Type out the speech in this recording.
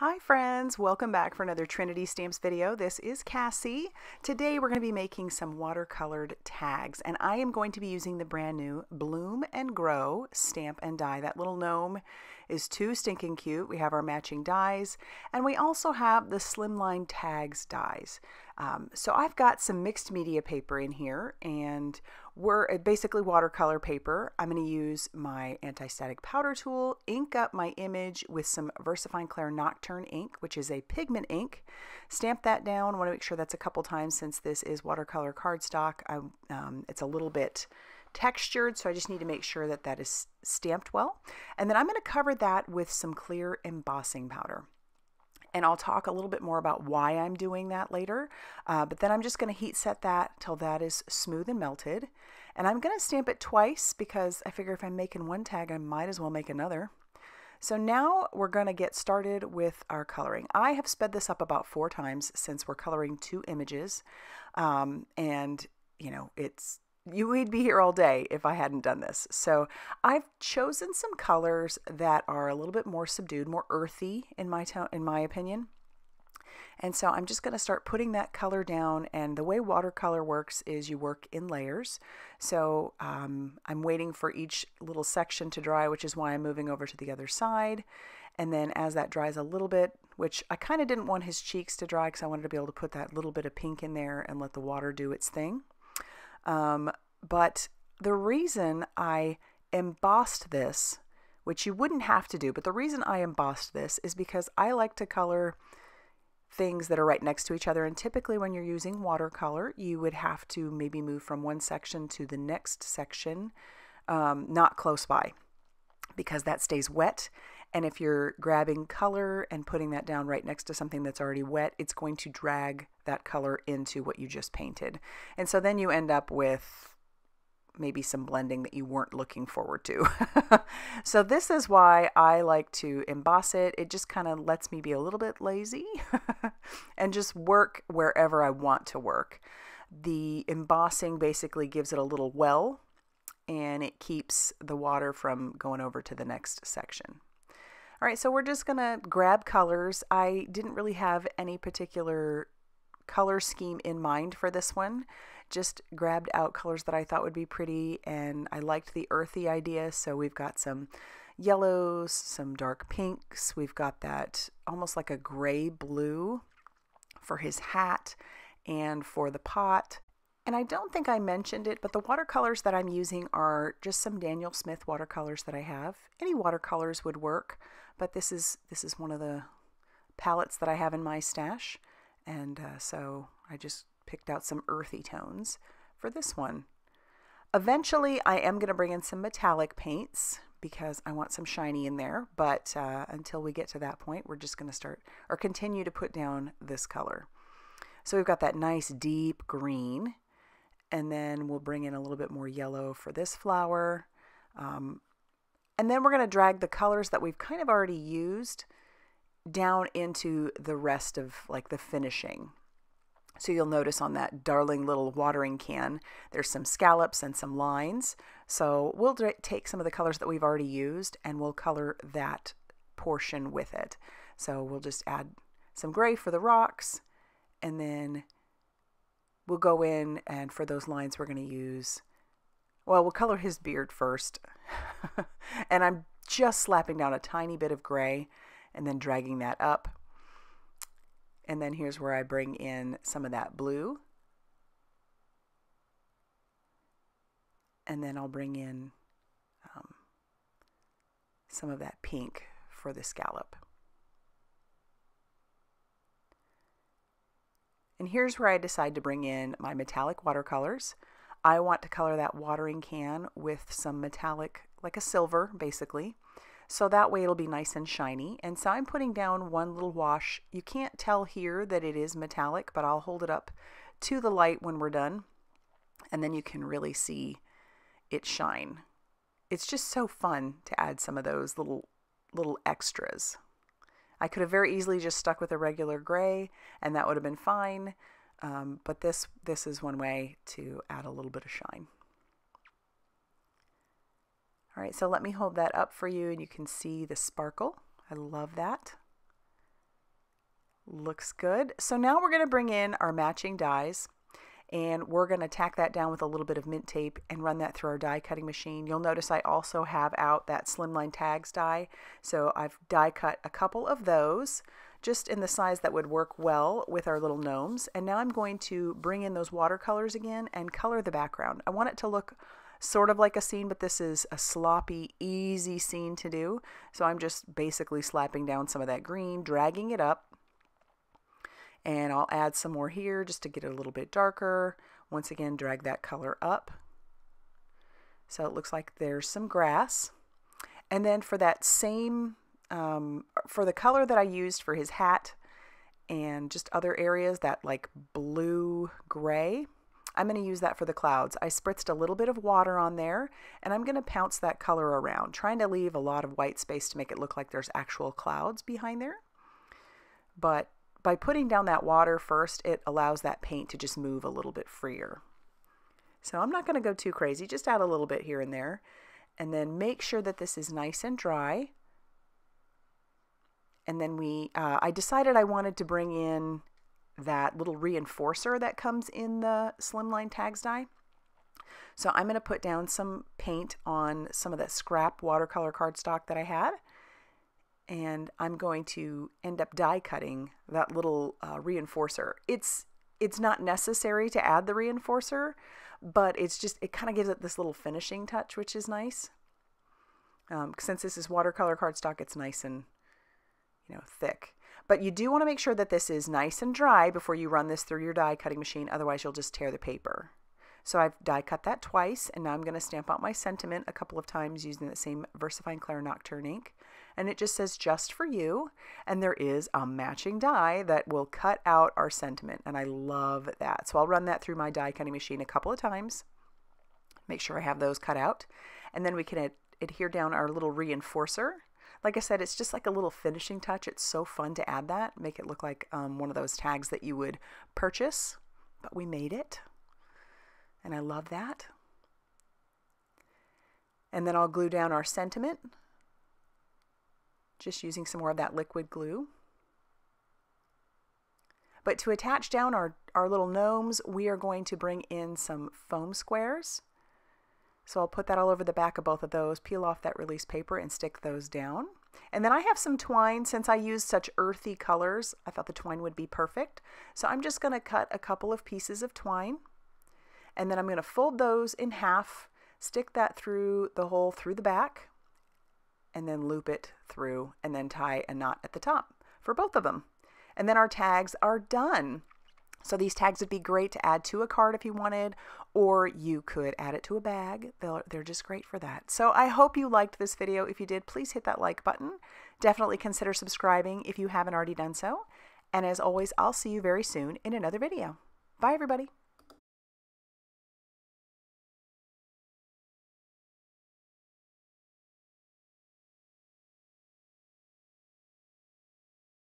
Hi friends, welcome back for another Trinity Stamps video. This is Cassie. Today we're going to be making some watercolored tags and I am going to be using the brand new Bloom and Grow stamp and die. That little gnome is too stinking cute. We have our matching dies and we also have the Slimline Tags dies. Um, so I've got some mixed media paper in here and we're uh, basically watercolor paper. I'm going to use my anti-static powder tool, ink up my image with some VersaFine Clair Nocturne ink, which is a pigment ink. Stamp that down. Want to make sure that's a couple times since this is watercolor cardstock. I, um, it's a little bit textured, so I just need to make sure that that is stamped well. And then I'm going to cover that with some clear embossing powder and I'll talk a little bit more about why I'm doing that later. Uh, but then I'm just going to heat set that till that is smooth and melted. And I'm going to stamp it twice because I figure if I'm making one tag, I might as well make another. So now we're going to get started with our coloring. I have sped this up about four times since we're coloring two images. Um, and, you know, it's you would be here all day if I hadn't done this. So I've chosen some colors that are a little bit more subdued, more earthy in my tone, in my opinion. And so I'm just going to start putting that color down. And the way watercolor works is you work in layers. So um, I'm waiting for each little section to dry, which is why I'm moving over to the other side. And then as that dries a little bit, which I kind of didn't want his cheeks to dry because I wanted to be able to put that little bit of pink in there and let the water do its thing. Um, but the reason I embossed this, which you wouldn't have to do, but the reason I embossed this is because I like to color things that are right next to each other. And typically, when you're using watercolor, you would have to maybe move from one section to the next section, um, not close by, because that stays wet. And if you're grabbing color and putting that down right next to something that's already wet, it's going to drag that color into what you just painted. And so then you end up with maybe some blending that you weren't looking forward to. so this is why I like to emboss it. It just kind of lets me be a little bit lazy and just work wherever I want to work. The embossing basically gives it a little well and it keeps the water from going over to the next section. All right, so we're just going to grab colors. I didn't really have any particular color scheme in mind for this one just grabbed out colors that I thought would be pretty and I liked the earthy idea. So we've got some yellows, some dark pinks. We've got that almost like a gray blue for his hat and for the pot. And I don't think I mentioned it, but the watercolors that I'm using are just some Daniel Smith watercolors that I have. Any watercolors would work, but this is this is one of the palettes that I have in my stash. And uh, so I just picked out some earthy tones for this one. Eventually, I am going to bring in some metallic paints because I want some shiny in there, but uh, until we get to that point, we're just going to start or continue to put down this color. So we've got that nice deep green, and then we'll bring in a little bit more yellow for this flower. Um, and then we're going to drag the colors that we've kind of already used down into the rest of like the finishing. So you'll notice on that darling little watering can, there's some scallops and some lines. So we'll take some of the colors that we've already used and we'll color that portion with it. So we'll just add some gray for the rocks and then we'll go in and for those lines we're going to use, well, we'll color his beard first. and I'm just slapping down a tiny bit of gray and then dragging that up and then here's where I bring in some of that blue. And then I'll bring in um, some of that pink for the scallop. And here's where I decide to bring in my metallic watercolors. I want to color that watering can with some metallic, like a silver basically. So that way it'll be nice and shiny. And so I'm putting down one little wash. You can't tell here that it is metallic, but I'll hold it up to the light when we're done. And then you can really see it shine. It's just so fun to add some of those little little extras. I could have very easily just stuck with a regular gray and that would have been fine. Um, but this this is one way to add a little bit of shine. All right, so let me hold that up for you and you can see the sparkle. I love that. Looks good. So now we're going to bring in our matching dies and we're going to tack that down with a little bit of mint tape and run that through our die cutting machine. You'll notice I also have out that slimline tags die. So I've die cut a couple of those just in the size that would work well with our little gnomes. And now I'm going to bring in those watercolors again and color the background. I want it to look sort of like a scene, but this is a sloppy, easy scene to do. So I'm just basically slapping down some of that green, dragging it up, and I'll add some more here just to get it a little bit darker. Once again, drag that color up. So it looks like there's some grass. And then for that same, um, for the color that I used for his hat and just other areas, that like blue gray, I'm going to use that for the clouds. I spritzed a little bit of water on there and I'm going to pounce that color around, trying to leave a lot of white space to make it look like there's actual clouds behind there. But by putting down that water first, it allows that paint to just move a little bit freer. So I'm not going to go too crazy, just add a little bit here and there. And then make sure that this is nice and dry. And then we, uh, I decided I wanted to bring in that little reinforcer that comes in the slimline tags die. So I'm going to put down some paint on some of that scrap watercolor cardstock that I had and I'm going to end up die cutting that little uh, reinforcer. It's it's not necessary to add the reinforcer, but it's just it kind of gives it this little finishing touch, which is nice. Um, since this is watercolor cardstock, it's nice and you know thick. But you do want to make sure that this is nice and dry before you run this through your die cutting machine, otherwise you'll just tear the paper. So I've die cut that twice, and now I'm going to stamp out my sentiment a couple of times using the same VersaFine Clair Nocturne ink and it just says just for you. And there is a matching die that will cut out our sentiment. And I love that. So I'll run that through my die cutting machine a couple of times. Make sure I have those cut out. And then we can ad adhere down our little reinforcer. Like I said, it's just like a little finishing touch. It's so fun to add that, make it look like um, one of those tags that you would purchase. But we made it. And I love that. And then I'll glue down our sentiment just using some more of that liquid glue. But to attach down our, our little gnomes, we are going to bring in some foam squares. So I'll put that all over the back of both of those, peel off that release paper and stick those down. And then I have some twine. Since I used such earthy colors, I thought the twine would be perfect. So I'm just going to cut a couple of pieces of twine. And then I'm going to fold those in half, stick that through the hole through the back, and then loop it through and then tie a knot at the top for both of them. And then our tags are done. So these tags would be great to add to a card if you wanted, or you could add it to a bag. They're, they're just great for that. So I hope you liked this video. If you did, please hit that like button. Definitely consider subscribing if you haven't already done so. And as always, I'll see you very soon in another video. Bye, everybody.